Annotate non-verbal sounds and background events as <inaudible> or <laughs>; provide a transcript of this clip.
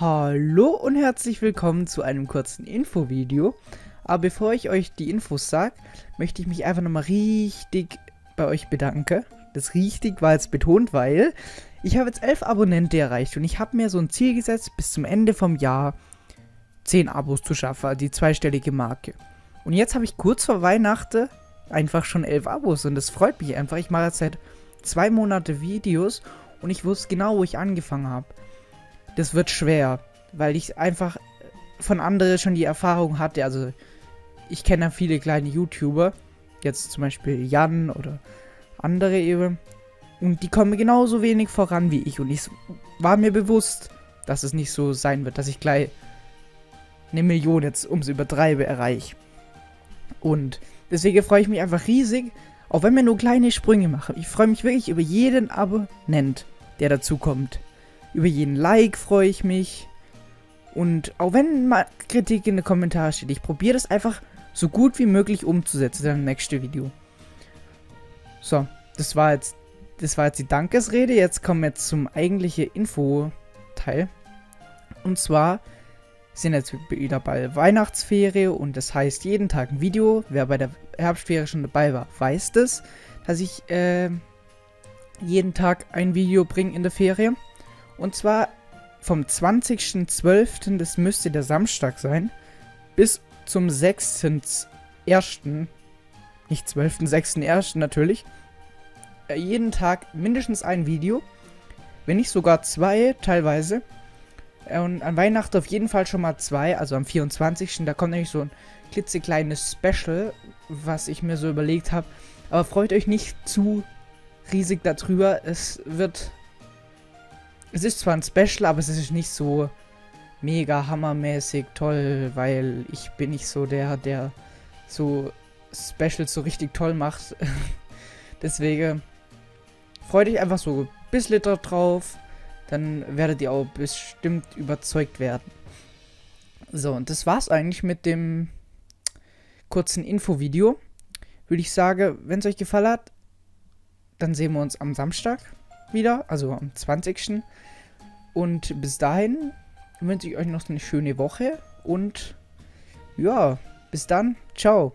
Hallo und herzlich willkommen zu einem kurzen Infovideo. Aber bevor ich euch die Infos sage, möchte ich mich einfach nochmal richtig bei euch bedanken. Das richtig war jetzt betont, weil ich habe jetzt elf Abonnenten erreicht und ich habe mir so ein Ziel gesetzt, bis zum Ende vom Jahr 10 Abos zu schaffen, also die zweistellige Marke. Und jetzt habe ich kurz vor Weihnachten einfach schon elf Abos und das freut mich einfach. Ich mache jetzt seit zwei Monaten Videos und ich wusste genau, wo ich angefangen habe. Das wird schwer, weil ich einfach von anderen schon die Erfahrung hatte. Also ich kenne viele kleine YouTuber, jetzt zum Beispiel Jan oder andere eben. Und die kommen genauso wenig voran wie ich. Und ich war mir bewusst, dass es nicht so sein wird, dass ich gleich eine Million jetzt ums Übertreibe erreiche. Und deswegen freue ich mich einfach riesig, auch wenn wir nur kleine Sprünge machen. Ich freue mich wirklich über jeden Abonnent, der dazu kommt. Über jeden Like freue ich mich. Und auch wenn mal Kritik in den Kommentaren steht, ich probiere das einfach so gut wie möglich umzusetzen im nächsten Video. So, das war jetzt, das war jetzt die Dankesrede. Jetzt kommen wir zum eigentlichen Info-Teil. Und zwar sind jetzt wieder bei Weihnachtsferie und das heißt jeden Tag ein Video. Wer bei der Herbstferie schon dabei war, weiß das, dass ich äh, jeden Tag ein Video bringe in der Ferie. Und zwar vom 20.12., das müsste der Samstag sein, bis zum 6.1., nicht 12., 6.1. natürlich. Äh, jeden Tag mindestens ein Video, wenn nicht sogar zwei teilweise. Äh, und an Weihnachten auf jeden Fall schon mal zwei, also am 24. Da kommt nämlich so ein klitzekleines Special, was ich mir so überlegt habe. Aber freut euch nicht zu riesig darüber. Es wird. Es ist zwar ein Special, aber es ist nicht so mega hammermäßig toll, weil ich bin nicht so der, der so Specials so richtig toll macht. <laughs> Deswegen freut euch einfach so ein bisschen drauf dann werdet ihr auch bestimmt überzeugt werden. So, und das war's eigentlich mit dem kurzen Infovideo. Würde ich sagen, wenn es euch gefallen hat, dann sehen wir uns am Samstag wieder, also am 20. Und bis dahin wünsche ich euch noch eine schöne Woche und ja, bis dann, ciao.